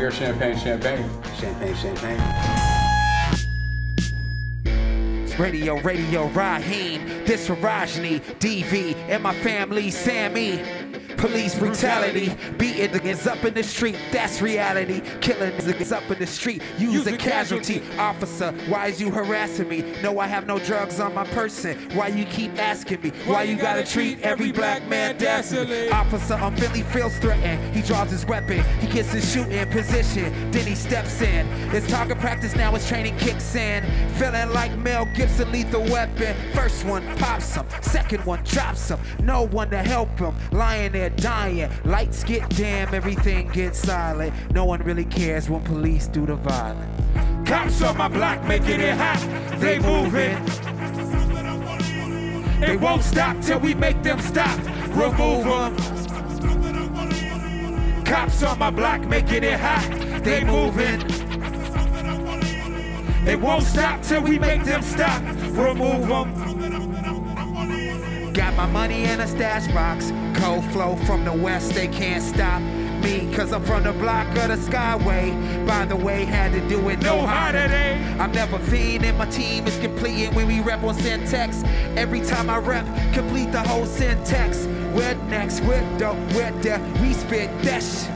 we are Champagne Champagne. Champagne, champagne. Radio, radio, Raheem, this Rajni, DV, and my family, Sammy. Police brutality, beating niggas up in the street, that's reality. Killing niggas up in the street, use a casualty. Officer, why is you harassing me? No, I have no drugs on my person. Why you keep asking me? Why you gotta treat every black man decently? Officer, I'm Philly feels threatened. He draws his weapon, he gets his shooting position, then he steps in. It's target practice now, his training kicks in. Feeling like Mel Gibson, lethal weapon. First one pops him, second one drops him. No one to help him, lying there dying. Lights get dim, everything gets silent. No one really cares when police do the violence. Cops on my block making it hot, they moving. They won't stop till we make them stop. Remove them. Cops on my block making it hot, they moving. They won't stop till we make them stop. Remove them. Got my money in a stash box. Cold flow from the west, they can't stop me. Cause I'm from the block of the Skyway. By the way, had to do it no holiday. I'm never fiending, my team is completing when we rep on syntax. Every time I rep, complete the whole syntax. We're next, we're dope, we're deaf, we spit that shit.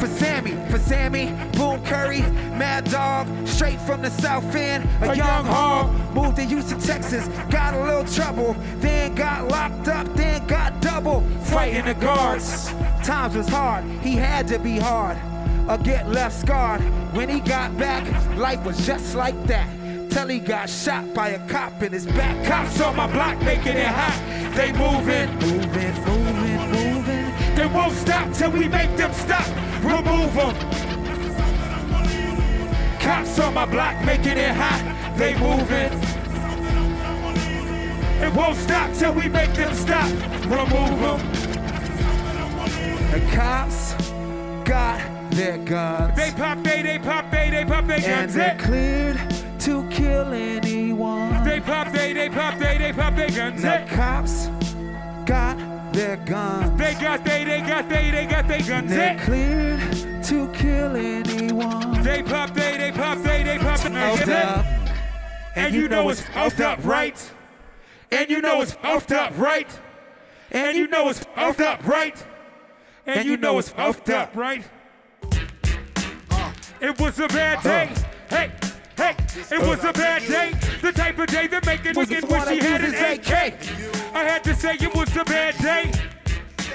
For Sammy, for Sammy, Boom Curry, Mad Dog, straight from the South End, a, young hog, to Houston, Texas, got a little trouble, then got locked up, then got double, fighting the guards. Times was hard, he had to be hard, or get left scarred. When he got back, life was just like that. Till he got shot by a cop in his back. Cops on my block making it hot. They moving, moving, moving, moving. They won't stop till we make them stop. Remove them. Cops on my block making it hot. They moving. It won't stop till we make them stop. Remove them. The cops got their guns. They pop they, they pop they, they pop they and guns. they're eh? cleared to kill anyone. They pop they, they pop they, they pop they guns. The cops got their guns. They got they, they got they, they got they guns. They're cleared to kill anyone. They pop they, they pop they, they pop they guns. up. And you know it's oath up, right? And you know it's oath up, right? And you know it's oath up, right? And you know it's oath up, right? Uh, it was a bad uh. day. Hey, hey, it was a bad day. The type of day that make it Was wicked the when one she I had an AK. I had to say it was a bad day.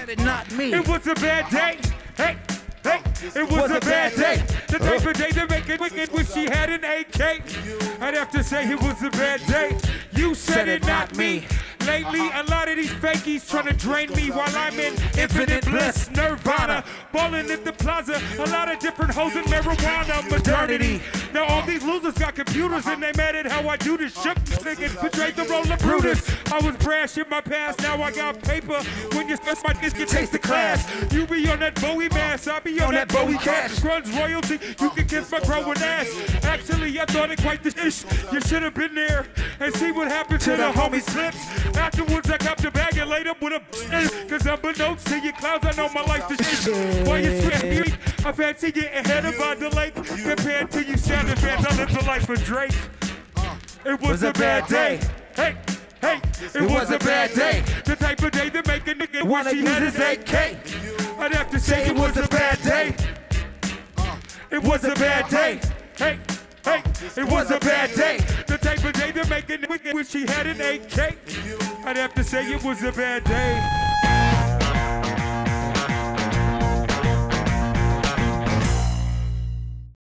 It, not me. It was a bad day. Hey, hey, it was, a, bad day. The type uh. of day that make it wicked when she had an AK. I'd have to say it was a bad day. You said, it, not me. Lately, a lot of these fakies trying to drain me while I'm in infinite bliss, nirvana, balling at the plaza. A lot of different hoes in marijuana, modernity. Now all these losers got computers and they mad at how I do this. Shook niggas, betrayed the role of Brutus. I was brash in my past, now I got paper. When you stress my disc, you taste the class. You be on that Bowie mask, I be on, that Bowie cash. Grunge royalty, you can kiss my growing ass. Actually, I thought it quite the ish. You should have been there and see what happened to, the homie slips. Afterwards, I copped the bag and laid up with a Cause unbeknownst to your clouds, I know my life's the shit. While you sweat me, I fancy getting ahead of by the lake. Compared to you sound advanced, I live the life of Drake. It was, a bad day. Hey, hey, it, was, a bad day. The type of day that make a nigga Wanna wish he had use his his AK. I'd have to say it was a bad day. It was a bad day. Hey, hey, it was a bad day. The type of day that make a nigga wish he had an AK. I'd have to say it was a bad day.